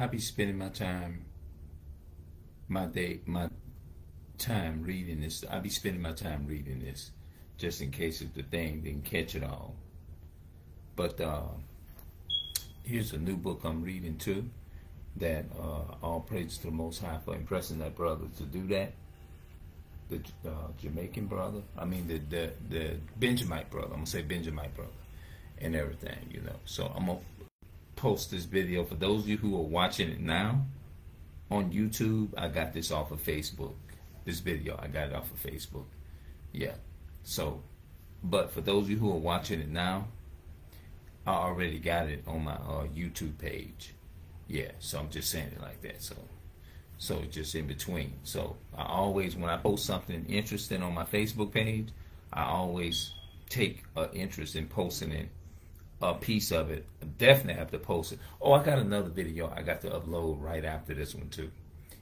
I be spending my time, my day, my time reading this. I be spending my time reading this, just in case if the thing didn't catch it all. But uh, here's a new book I'm reading too. That uh, all praise to the Most High for impressing that brother to do that. The uh, Jamaican brother, I mean the the the Benjamite brother. I'm gonna say Benjamite brother, and everything, you know. So I'm gonna post this video for those of you who are watching it now on YouTube. I got this off of Facebook. This video, I got it off of Facebook. Yeah. So, but for those of you who are watching it now, I already got it on my uh, YouTube page. Yeah. So I'm just saying it like that. So, so just in between. So I always, when I post something interesting on my Facebook page, I always take an interest in posting it a piece of it. Definitely have to post it. Oh, I got another video I got to upload right after this one too.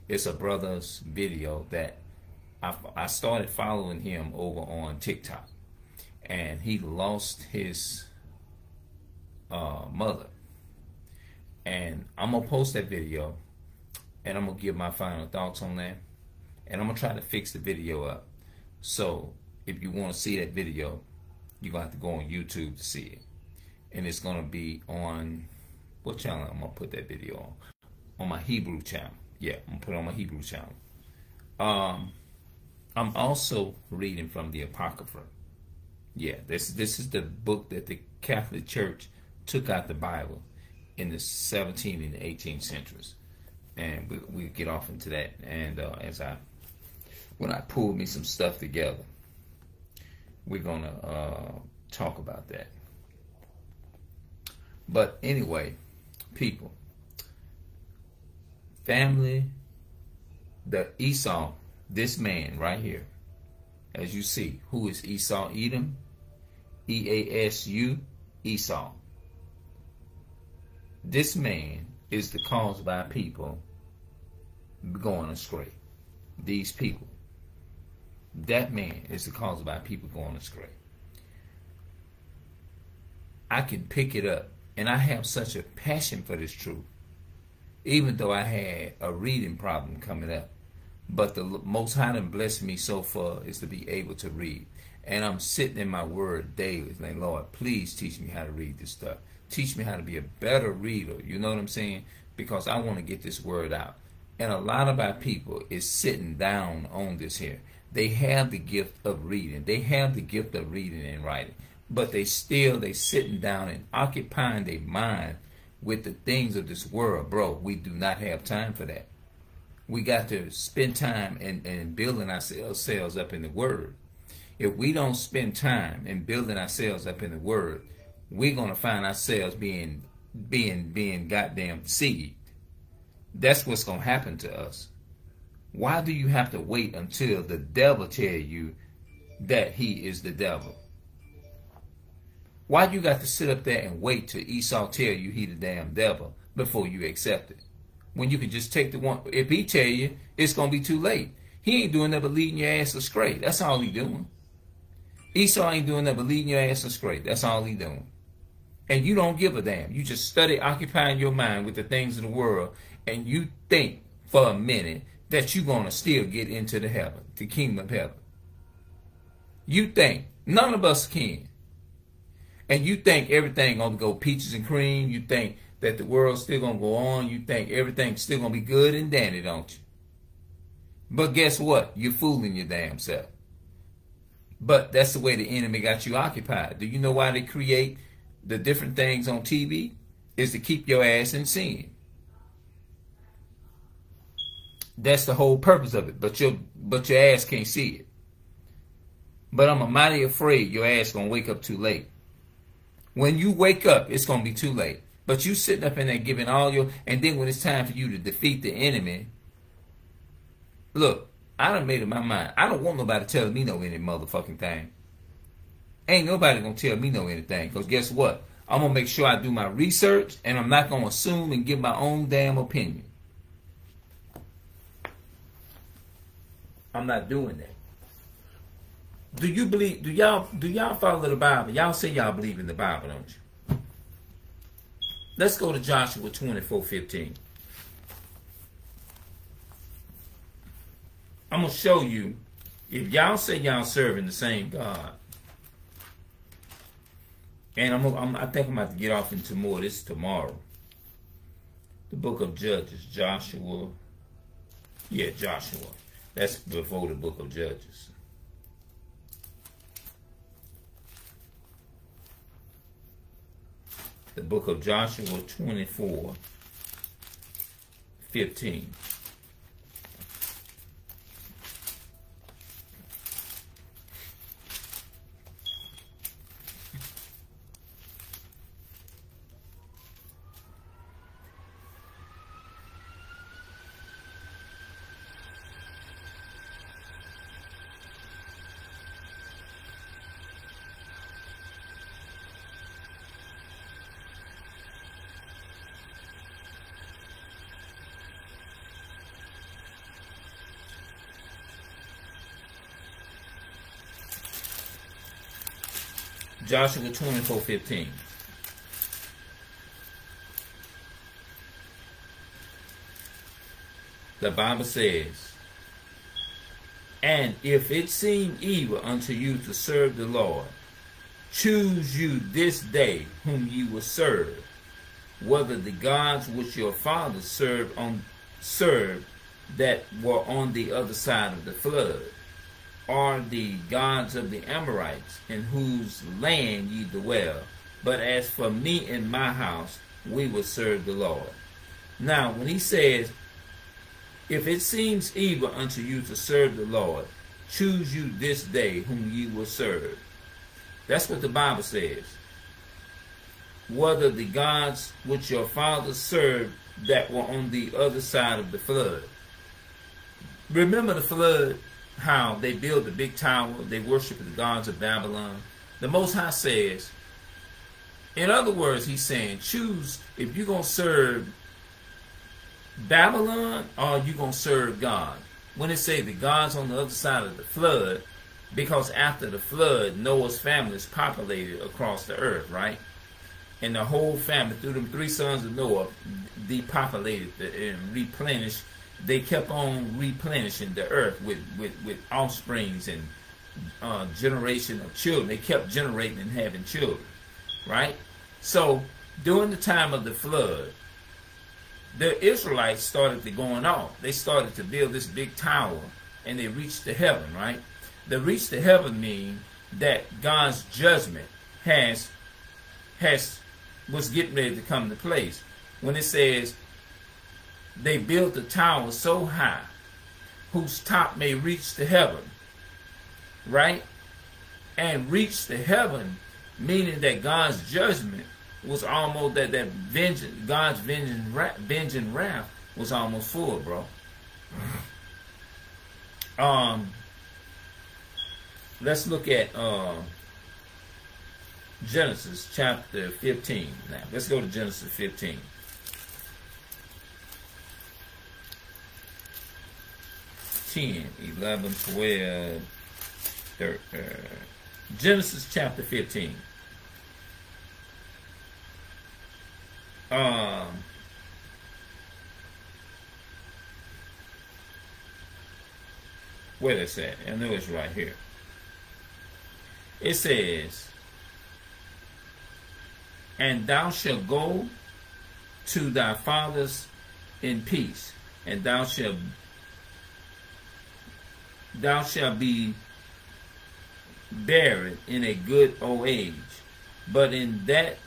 It's a brother's video that I, I started following him over on TikTok, and he lost his uh, mother. And I'm gonna post that video, and I'm gonna give my final thoughts on that, and I'm gonna try to fix the video up. So if you want to see that video, you're gonna have to go on YouTube to see it and it's gonna be on what channel I'm gonna put that video on on my Hebrew channel. Yeah, I'm gonna put it on my Hebrew channel. Um, I'm also reading from the Apocrypha. Yeah, this this is the book that the Catholic Church took out the Bible in the 17th and 18th centuries, and we we get off into that. And uh, as I when I pull me some stuff together, we're gonna uh, talk about that. But anyway, people, family, the Esau, this man right here, as you see, who is Esau Edom? E A S U, Esau. This man is the cause of our people going astray. These people. That man is the cause of our people going astray. I can pick it up and I have such a passion for this truth, even though I had a reading problem coming up. But the Most High done blessed me so far is to be able to read. And I'm sitting in my word daily saying, Lord, please teach me how to read this stuff. Teach me how to be a better reader. You know what I'm saying? Because I want to get this word out. And a lot of our people is sitting down on this here. They have the gift of reading. They have the gift of reading and writing but they still they sitting down and occupying their mind with the things of this world, bro. We do not have time for that. We got to spend time in, in building ourselves up in the Word. If we don't spend time in building ourselves up in the Word, we're gonna find ourselves being being being goddamn deceived. That's what's gonna happen to us. Why do you have to wait until the devil tell you that he is the devil? Why you got to sit up there and wait till Esau tell you he the damn devil before you accept it? When you can just take the one, if he tell you, it's going to be too late. He ain't doing nothing but leading your ass astray. That's all he doing. Esau ain't doing nothing but leading your ass astray. That's all he doing. And you don't give a damn. You just study occupying your mind with the things of the world and you think for a minute that you're going to still get into the heaven, the kingdom of heaven. You think. None of us can and you think everything gonna go peaches and cream, you think that the world's still gonna go on, you think everything's still gonna be good and dandy, don't you? But guess what? You're fooling your damn self. But that's the way the enemy got you occupied. Do you know why they create the different things on TV? Is to keep your ass in sin. That's the whole purpose of it. But your but your ass can't see it. But I'm a mighty afraid your ass gonna wake up too late. When you wake up, it's going to be too late. But you sitting up in there giving all your, and then when it's time for you to defeat the enemy, look, I done made up my mind. I don't want nobody telling me no any motherfucking thing. Ain't nobody gonna tell me no anything. Cause guess what? I'm gonna make sure I do my research and I'm not gonna assume and give my own damn opinion. I'm not doing that do you believe? Do y'all do y'all follow the Bible? Y'all say y'all believe in the Bible, don't you? Let's go to Joshua twenty four fifteen. I'm gonna show you if y'all say y'all serving the same God. And I'm, I'm, i think I'm about to get off into more of this tomorrow. The book of Judges, Joshua. Yeah, Joshua. That's before the book of Judges. The book of Joshua 24, 15. Joshua 24 15. The Bible says, And if it seem evil unto you to serve the Lord, choose you this day whom you will serve, whether the gods which your fathers served on served that were on the other side of the flood are the gods of the Amorites, in whose land ye dwell. But as for me and my house, we will serve the Lord. Now, when he says, If it seems evil unto you to serve the Lord, choose you this day whom ye will serve. That's what the Bible says. Whether the gods which your fathers served that were on the other side of the flood. Remember the flood how they build the big tower, they worship the gods of Babylon. The Most High says, in other words, he's saying, choose if you're going to serve Babylon or you're going to serve God. When it say the gods on the other side of the flood, because after the flood, Noah's family is populated across the earth, right? And the whole family, through them three sons of Noah, depopulated and replenished they kept on replenishing the earth with, with, with offsprings and uh, generation of children. They kept generating and having children, right? So during the time of the flood, the Israelites started to going off. They started to build this big tower, and they reached the heaven, right? The reach to heaven mean that God's judgment has has was getting ready to come to place. When it says they built a tower so high whose top may reach to heaven. Right? And reach to heaven, meaning that God's judgment was almost that that vengeance, God's vengeance, vengeance wrath was almost full, bro. Um, let's look at uh, Genesis chapter 15 now. Let's go to Genesis 15. 10, 11, 12, 13, uh, Genesis chapter 15. Um, where is that? I know it's right here. It says, And thou shalt go to thy fathers in peace, and thou shalt thou shalt be buried in a good old age. But in that,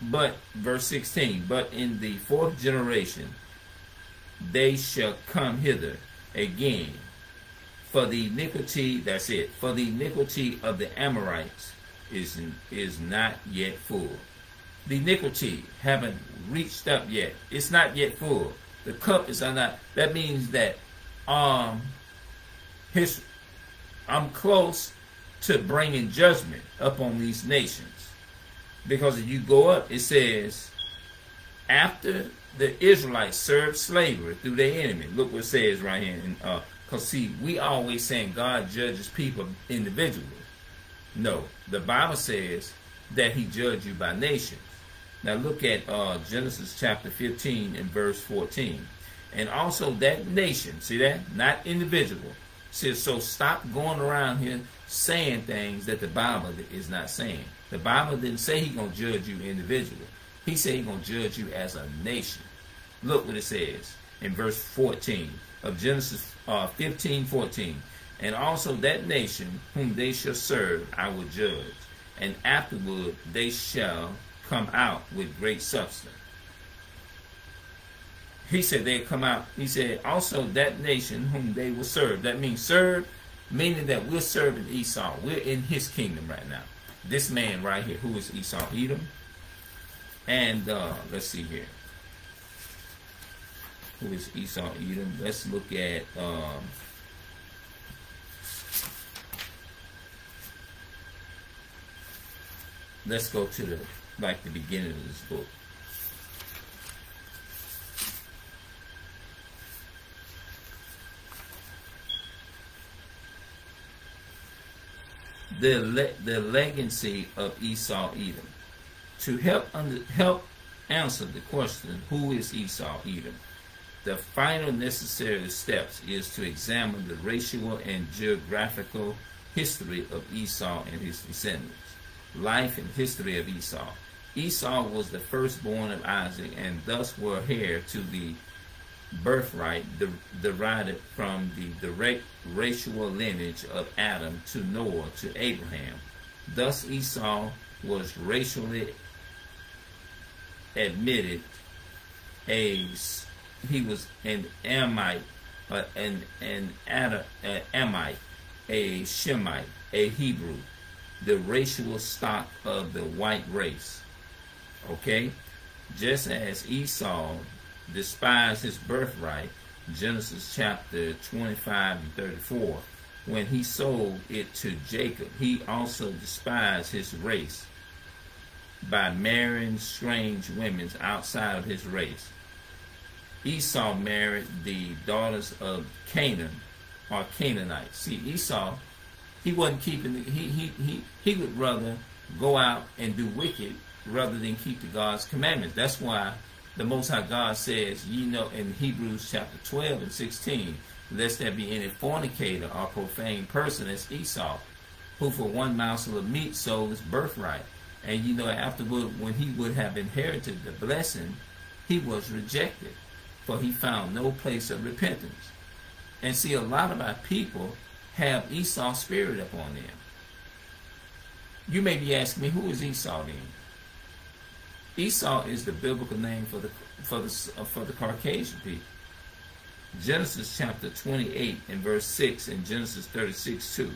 but, verse 16, but in the fourth generation, they shall come hither again. For the iniquity, that's it, for the iniquity of the Amorites is, is not yet full. The iniquity haven't reached up yet. It's not yet full. The cup is not, that means that um his I'm close to bringing judgment upon these nations. Because if you go up, it says, after the Israelites served slavery through their enemy. Look what it says right here. Because, uh, see, we always saying God judges people individually. No, the Bible says that he judged you by nations. Now look at uh, Genesis chapter 15 and verse 14. And also that nation, see that? Not individual So, so stop going around here saying things that the Bible is not saying. The Bible didn't say He's gonna judge you individually. He said He's gonna judge you as a nation. Look what it says in verse 14 of Genesis uh, 15, 14. And also that nation whom they shall serve I will judge, and afterward they shall come out with great substance. He said they come out. He said also that nation whom they will serve. That means serve, meaning that we're serving Esau. We're in his kingdom right now. This man right here, who is Esau Edom. And uh, let's see here. Who is Esau Edom? Let's look at um, let's go to the like the beginning of this book. The the legacy of Esau Edom. To help under, help answer the question, who is Esau Edom? The final necessary steps is to examine the racial and geographical history of Esau and his descendants life and history of Esau. Esau was the firstborn of Isaac and thus were heir to the birthright derived from the direct racial lineage of Adam to Noah to Abraham. Thus Esau was racially admitted a he was an Amite, uh, an an Adam, uh, Amite, a Shemite, a Hebrew, the racial stock of the white race. Okay? Just as Esau despised his birthright, Genesis chapter 25 and 34, when he sold it to Jacob, he also despised his race by marrying strange women outside of his race. Esau married the daughters of Canaan or Canaanites. See, Esau he wasn't keeping. The, he he he he would rather go out and do wicked rather than keep the God's commandments. That's why the Most High God says, you know, in Hebrews chapter 12 and 16, lest there be any fornicator or profane person as Esau, who for one morsel of meat sold his birthright. And you know, afterward, when he would have inherited the blessing, he was rejected, for he found no place of repentance. And see, a lot of our people have Esau's spirit upon them. You may be asking me, who is Esau then? Esau is the biblical name for the for the uh, for the Caucasian people. Genesis chapter 28 and verse 6 and Genesis 36 2.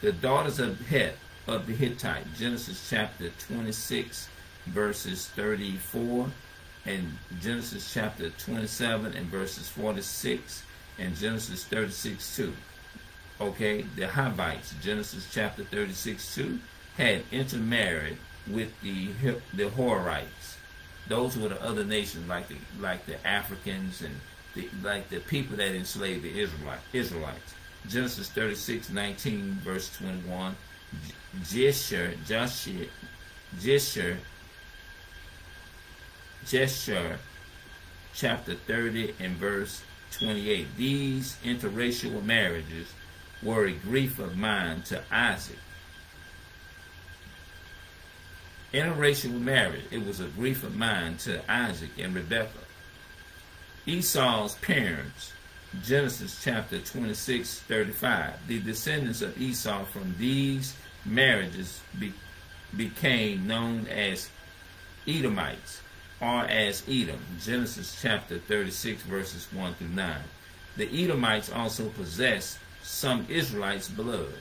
The daughters of Het of the Hittite, Genesis chapter 26 verses 34 and Genesis chapter 27 and verses 46 and Genesis 36 2 okay, the Hivites, Genesis chapter 36 2, had intermarried with the the Horites. Those were the other nations, like the like the Africans and the, like the people that enslaved the Israelite, Israelites. Genesis 36 19, verse 21. Jeshur, Joshua, Jeshur, Jeshur, chapter 30 and verse 28. These interracial marriages were a grief of mine to Isaac. Interracial marriage, it was a grief of mine to Isaac and Rebekah. Esau's parents, Genesis chapter 26, 35. The descendants of Esau from these marriages be, became known as Edomites or as Edom. Genesis chapter 36, verses 1 through 9. The Edomites also possessed some Israelites' blood.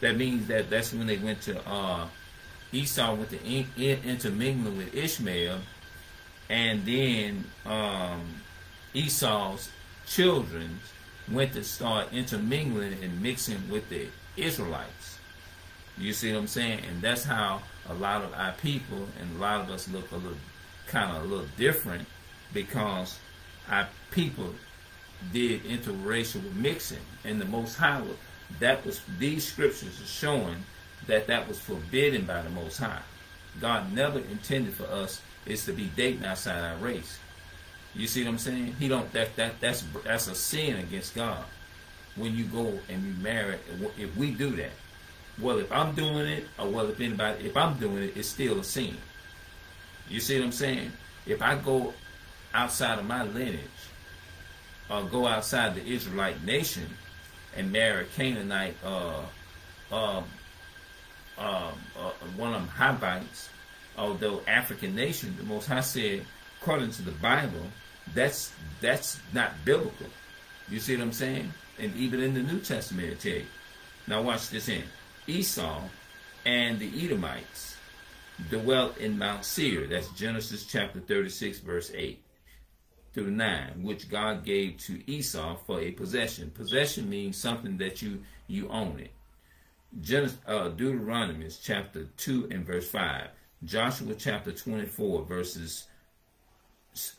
That means that that's when they went to uh, Esau went to in, in, intermingling with Ishmael, and then um, Esau's children went to start intermingling and mixing with the Israelites. You see what I'm saying? And that's how a lot of our people and a lot of us look a little kind of a little different because our people did interracial mixing and the most high that was these scriptures are showing that that was forbidden by the most high god never intended for us is to be dating outside our race you see what i'm saying he don't that that that's that's a sin against god when you go and you marry, if we do that, well, if I'm doing it, or well, if anybody, if I'm doing it, it's still a sin. You see what I'm saying? If I go outside of my lineage, or go outside the Israelite nation and marry a Canaanite, uh, uh, uh, one of them Hivites, although African nation, the Most High said, according to the Bible, that's that's not biblical. You see what I'm saying? And even in the New Testament, it you. Now watch this in. Esau and the Edomites dwelt in Mount Seir. That's Genesis chapter 36, verse 8 through 9, which God gave to Esau for a possession. Possession means something that you you own it. Genesis, uh, Deuteronomy chapter 2 and verse 5. Joshua chapter 24 verses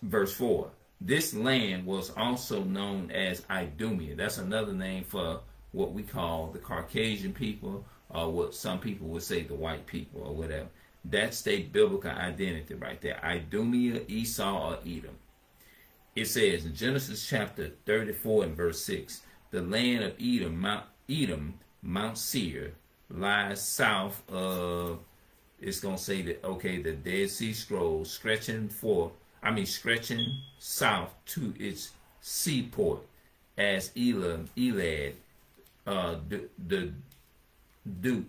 verse 4. This land was also known as Idumea. That's another name for what we call the Caucasian people, or what some people would say the white people, or whatever. That's their biblical identity right there. Idumea, Esau, or Edom. It says in Genesis chapter 34 and verse 6, the land of Edom, Mount Edom, Mount Seir, lies south of it's gonna say that okay, the Dead Sea Scrolls stretching for I mean, stretching south to its seaport as Elam, Elad, uh, the, the De,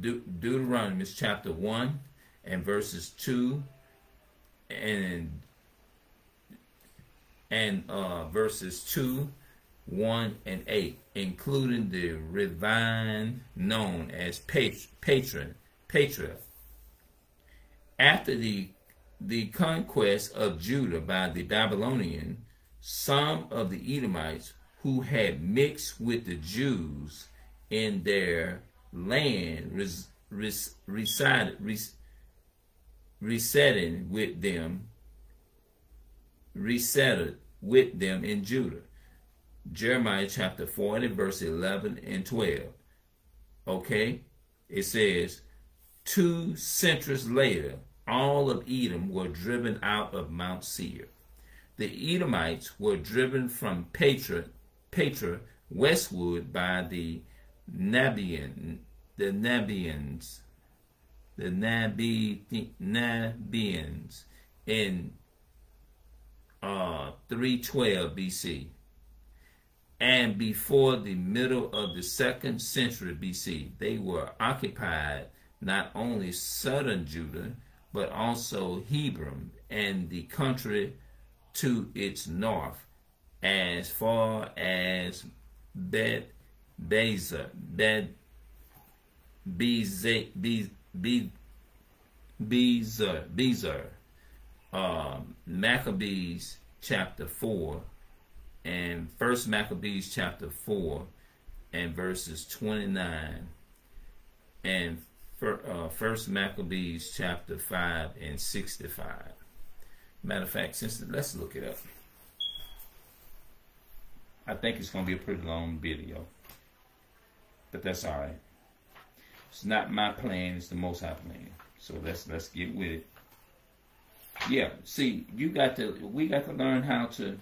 De, Deuteronomy chapter 1 and verses 2 and and uh, verses 2, 1, and 8, including the ravine known as Patron, Patra. After the the conquest of Judah by the Babylonian, some of the Edomites who had mixed with the Jews in their land res, res, resided, res, resetting with them, resettled with them in Judah. Jeremiah chapter 40, verse 11 and 12. Okay? It says, two centuries later, all of Edom were driven out of Mount Seir. The Edomites were driven from Petra, Petra westward by the Nabian, the Nabians, the Nabi, Nabians in uh, 312 BC. And before the middle of the second century BC, they were occupied not only southern Judah, but also Hebron and the country to its north, as far as Bet Bezer, Bet Bezer, Bezer, Bezer, uh, Maccabees chapter 4 and First Maccabees chapter 4 and verses 29 and uh, First Maccabees chapter 5 and 65. Matter of fact, since let's look it up. I think it's going to be a pretty long video. But that's all right. It's not my plan, it's the most high plan. So let's let's get with it. Yeah, see, you got to we got to learn how to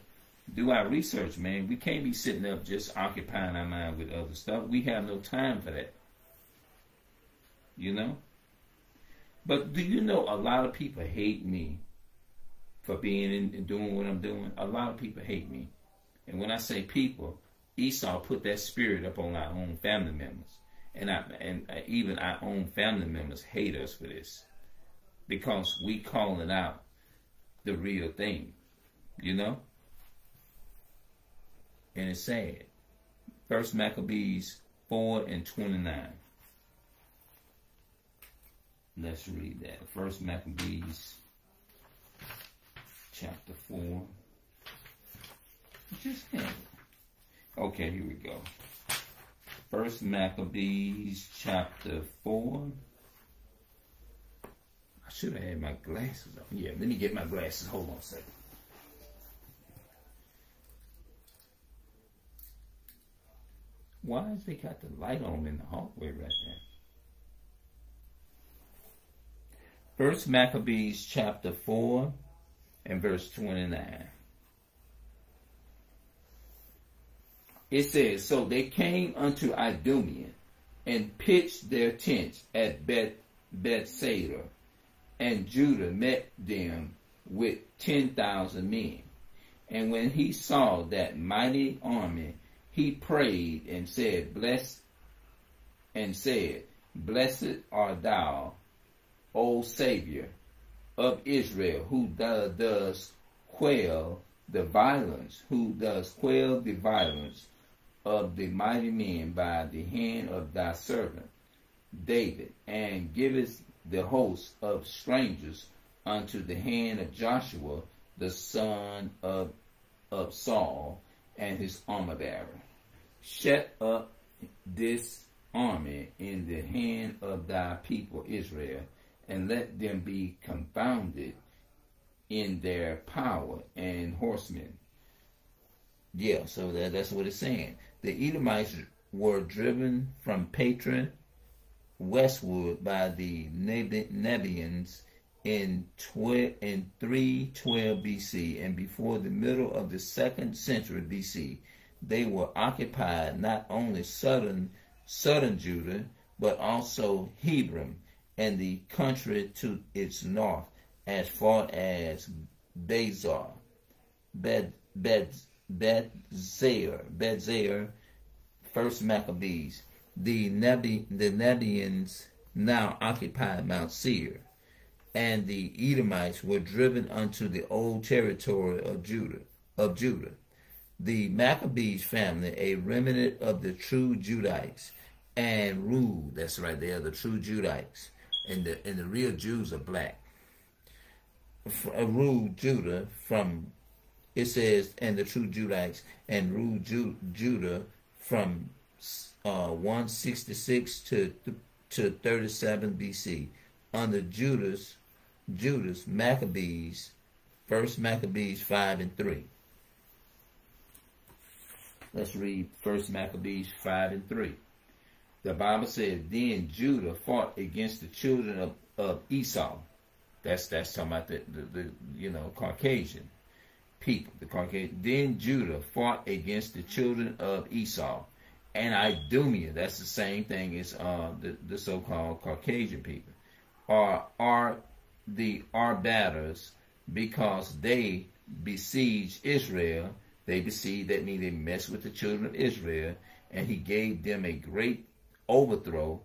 do our research, man. We can't be sitting up just occupying our mind with other stuff. We have no time for that you know? But do you know a lot of people hate me for being in and doing what I'm doing? A lot of people hate me. And when I say people, Esau put that spirit up on our own family members. And I, and even our own family members hate us for this. Because we calling out the real thing. You know? And it's sad. First Maccabees 4 and 29. Let's read that. First Maccabees chapter 4. Just it. Okay, here we go. First Maccabees chapter 4. I should have had my glasses on. Yeah, let me get my glasses. Hold on a second. Why has they got the light on in the hallway right there? First Maccabees chapter 4 and verse 29. it says, So they came unto Idumea and pitched their tents at Beth Bethsaida, and Judah met them with ten thousand men. And when he saw that mighty army, he prayed and said, Bless and said, Blessed art thou, O Savior of Israel, who does quell the violence, who does quell the violence of the mighty men by the hand of thy servant David, and givest the host of strangers unto the hand of Joshua, the son of, of Saul, and his armor bearer. Shut up this army in the hand of thy people Israel, and let them be confounded in their power and horsemen. Yeah, so that, that's what it's saying. The Edomites were driven from Patron westward by the Nebians in, in 312 BC and before the middle of the second century BC. They were occupied not only southern southern Judah, but also Hebron and the country to its north as far as Bezar, Bed, Bed, Bethzair, Bethzair, First Maccabees. The Nebi, the now occupied Mount Seir, and the Edomites were driven unto the old territory of Judah. Of Judah, the Maccabees family, a remnant of the true Judites, and ruled. That's right, they are the true Judites, and the and the real Jews are black. Uh, ruled Judah from it says, and the true Judites, and ruled Ju Judah from uh, 166 to to 37 BC under Judas Judas Maccabees, First Maccabees 5 and 3. Let's read First Maccabees 5 and 3. The Bible says, then Judah fought against the children of, of Esau. That's that's talking about the, the, the you know Caucasian people, the Caucasian. Then Judah fought against the children of Esau, and Idumea. That's the same thing as uh, the the so-called Caucasian people. Are are the Arbatas because they besieged Israel. They besieged that means they messed with the children of Israel, and he gave them a great overthrow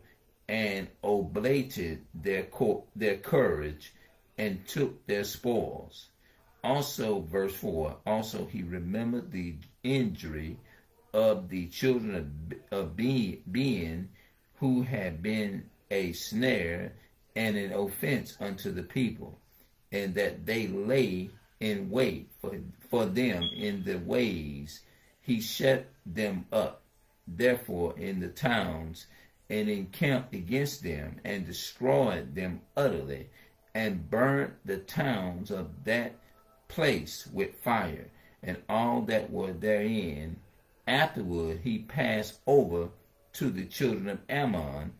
and oblated their, their courage and took their spoils. Also, verse 4, also he remembered the injury of the children of, of Bean, Bean who had been a snare and an offense unto the people, and that they lay in wait for, for them in the ways. He shut them up therefore in the towns and encamped against them and destroyed them utterly and burnt the towns of that place with fire and all that were therein. Afterward he passed over to the children of Ammon,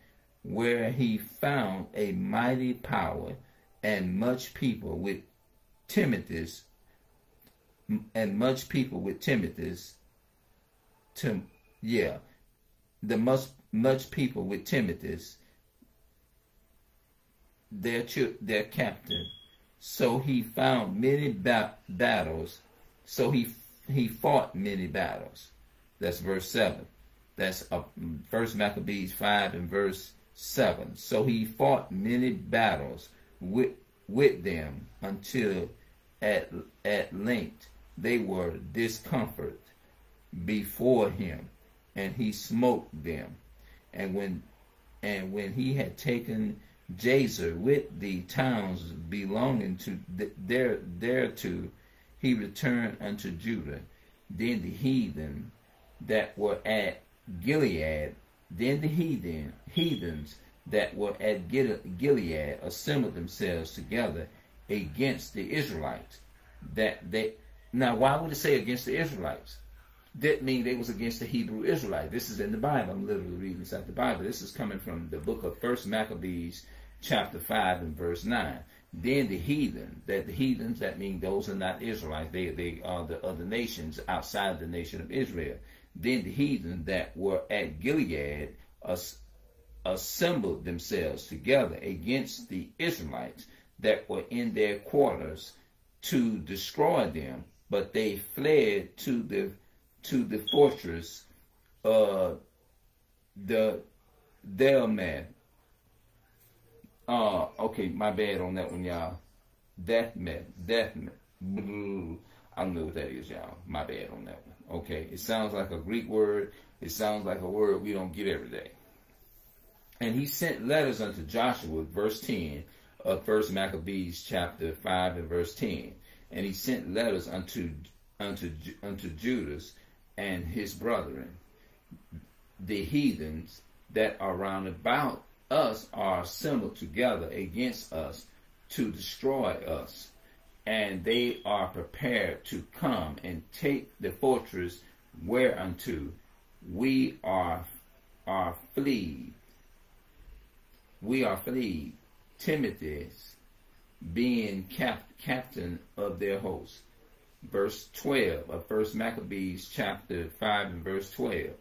where he found a mighty power and much people with Timothy's and much people with Timothy's to yeah, the much much people with Timothy's their their captain. So he found many ba battles. So he he fought many battles. That's verse seven. That's uh, First Maccabees five and verse seven. So he fought many battles with with them until at at length they were discomfort before him and he smote them. And when and when he had taken Jazer with the towns belonging to there thereto, he returned unto Judah. Then the heathen that were at Gilead, then the heathen heathens that were at Gilead assembled themselves together against the Israelites. That they now why would it say against the Israelites? didn't mean they was against the Hebrew Israelite. This is in the Bible. I'm literally reading out the Bible. This is coming from the book of First Maccabees, chapter five and verse nine. Then the heathen, that the heathens, that mean those are not Israelites. They they are the other nations outside the nation of Israel. Then the heathen that were at Gilead assembled themselves together against the Israelites that were in their quarters to destroy them, but they fled to the to the fortress uh the Delmed. Uh okay, my bad on that one, y'all. Death met, death met. I don't know what that is, y'all. My bad on that one. Okay, it sounds like a Greek word. It sounds like a word we don't get every day. And he sent letters unto Joshua, verse 10 of First Maccabees chapter 5 and verse 10. And he sent letters unto unto unto Judas and his brethren, the heathens that are round about us are assembled together against us to destroy us. And they are prepared to come and take the fortress whereunto we are are fleed. We are fleed. Timothy being cap- captain of their host. Verse 12 of First Maccabees chapter 5 and verse 12.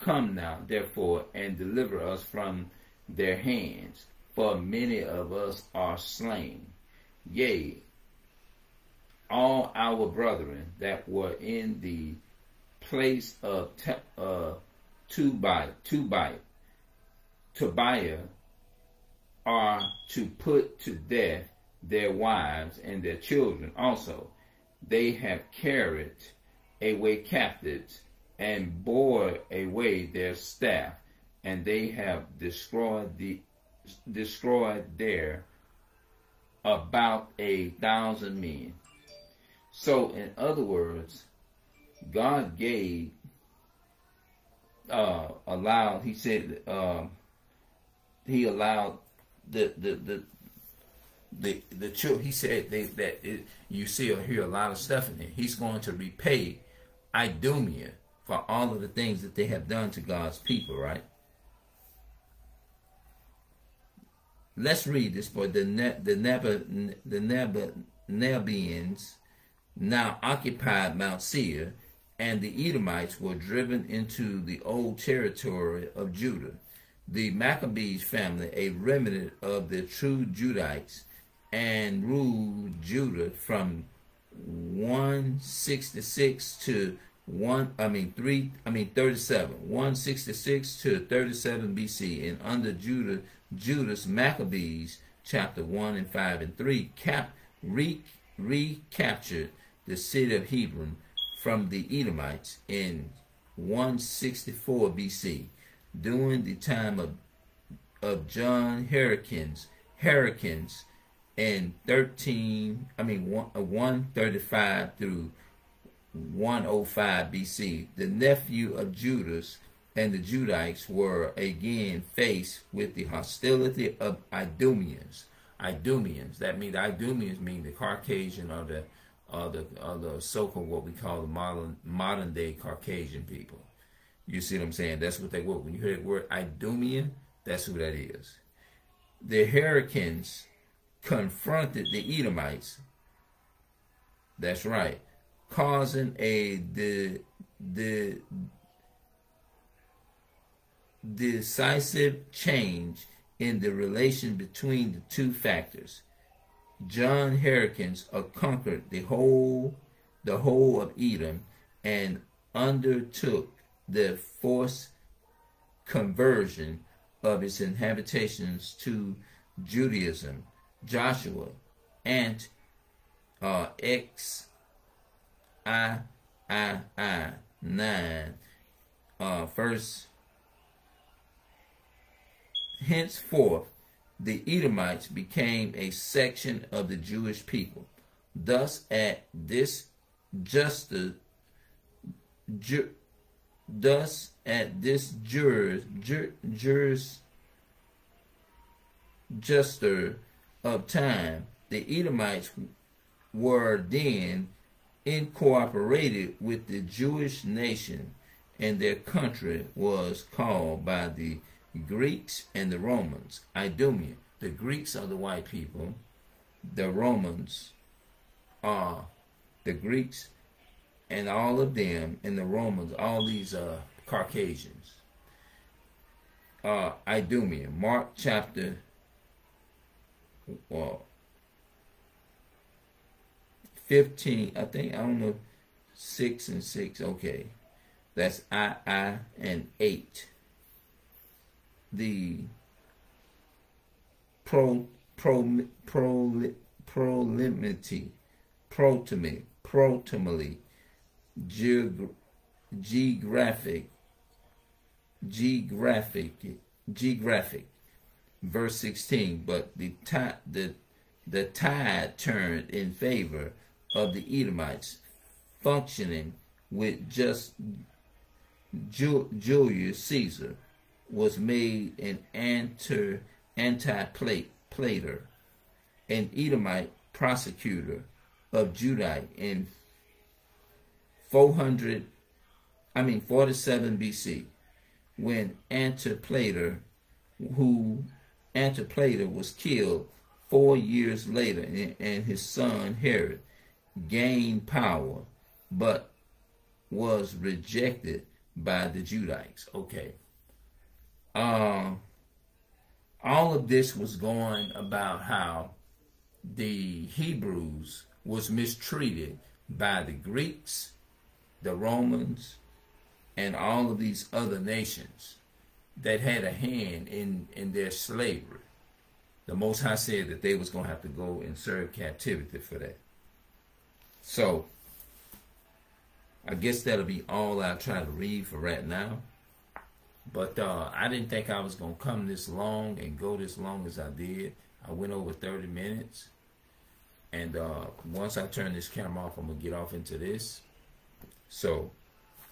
Come now, therefore, and deliver us from their hands, for many of us are slain. Yea, all our brethren that were in the place of te- uh, Tobiah, Tobiah, Tobiah are to put to death their wives and their children also. They have carried away captives and bore away their staff, and they have destroyed the destroyed there about a thousand men. So, in other words, God gave, uh, allowed. He said, uh, he allowed the the the the the children. He said they, that it, you see or hear a lot of stuff in there. He's going to repay Idumea for all of the things that they have done to God's people. Right. Let's read this. For the ne- the Neb the Neb Nebians now occupied Mount Seir, and the Edomites were driven into the old territory of Judah. The Maccabees family, a remnant of the true Judites, and ruled Judah from 166 to one I mean three I mean 37 166 to 37 BC and under Judah Judas Maccabees chapter 1 and 5 and 3 cap re, recaptured the city of Hebron from the Edomites in 164 BC during the time of of John Hyrcanus, Hyrcanus in 13, I mean 135 uh, through 105 BC. The nephew of Judas and the Judites were again faced with the hostility of Idumeans. Idumeans, that means Idumeans mean the Caucasian or the or the, or the so-called what we call the modern modern day Caucasian people. You see what I'm saying? That's what they were. When you hear the word Idumean, that's who that is. The Hyrcanians confronted the Edomites. That's right. Causing a the the decisive change in the relation between the two factors. John Hyrcanus conquered the whole the whole of Edom and undertook the forced conversion of its inhabitants to Judaism. Joshua and uh, X I I I nine uh, first. Henceforth, the Edomites became a section of the Jewish people. Thus, at this justice, ju, Thus, at this jurors, jur, jurors, juster of time, the Edomites were then incorporated with the Jewish nation, and their country was called by the Greeks and the Romans Idumea. The Greeks are the white people, the Romans are the Greeks and all of them and the Romans, all these uh, Caucasians. Uh, Idumea, Mark chapter well, 15, I think, I don't know, 6 and 6, okay. That's I, I, and 8. The pro, pro, pro, prolimity, protomy, protomally, geog, geographic, geographic, geographic, verse 16, but the tide, the, the tide turned in favor of the Edomites, functioning with just Julius Caesar was made an anti anti-plater, an Edomite prosecutor of Judah in 400, I mean 47 BC, when Antipater, who Antipater was killed four years later, and his son Herod gained power, but was rejected by the Judites. Okay. Uh, all of this was going about how the Hebrews was mistreated by the Greeks, the Romans, and all of these other nations that had a hand in, in their slavery. The Most High said that they was going to have to go and serve captivity for that. So, I guess that'll be all I try to read for right now. But uh, I didn't think I was going to come this long and go this long as I did. I went over 30 minutes. And uh, once I turn this camera off, I'm going to get off into this. So,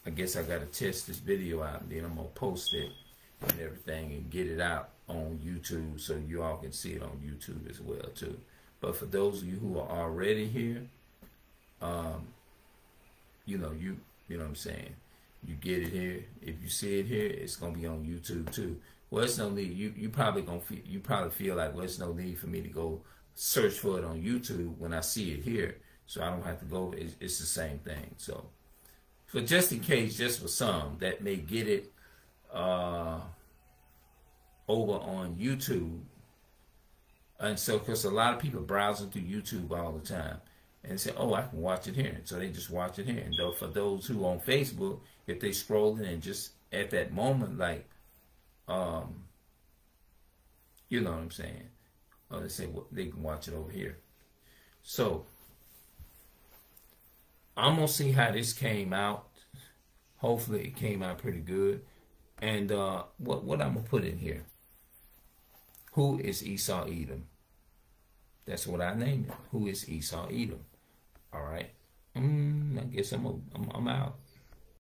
I guess I got to test this video out. And then I'm going to post it and everything and get it out on YouTube so you all can see it on YouTube as well too. But for those of you who are already here, um, you know, you you know what I'm saying. You get it here. If you see it here, it's gonna be on YouTube too. Well, it's no need. You you probably gonna feel, you probably feel like well, it's no need for me to go search for it on YouTube when I see it here, so I don't have to go. It's, it's the same thing. So, but just in case, just for some that may get it uh, over on YouTube. And so, because a lot of people browsing through YouTube all the time and say, oh, I can watch it here. So they just watch it here. And though for those who on Facebook, if they scrolling and just at that moment, like, um, you know what I'm saying? Or they say well, they can watch it over here. So I'm gonna see how this came out. Hopefully it came out pretty good. And uh, what what I'm gonna put in here? Who is Esau Edom? That's what I named it. Who is Esau Edom? All right. Mm, I guess I'm, a, I'm I'm out.